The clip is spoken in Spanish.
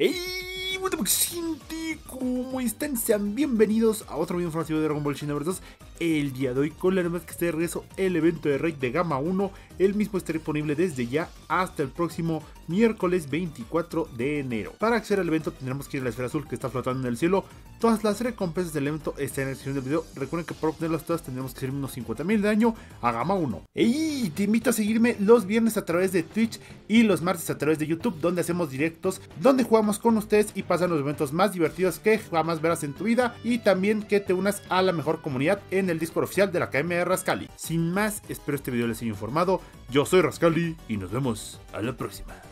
¡Ey! Bueno, gente, ¿cómo están? Sean bienvenidos a otro video informativo de Dragon Ball Xenoverse 2 El día de hoy, con la más que esté de regreso, el evento de Raid de Gama 1 El mismo está disponible desde ya hasta el próximo miércoles 24 de enero. Para acceder al evento tendremos que ir a la esfera azul que está flotando en el cielo. Todas las recompensas del evento están en la descripción del video. Recuerden que por obtenerlas todas tendremos que hacer unos 50.000 de daño a Gama 1 ¡Ey! Te invito a seguirme los viernes a través de Twitch y los martes a través de YouTube Donde hacemos directos, donde jugamos con ustedes y pasan los momentos más divertidos que jamás verás en tu vida. Y también que te unas a la mejor comunidad en el Discord oficial de la Academia de Rascali. Sin más, espero este video les haya informado. Yo soy Rascali y nos vemos a la próxima.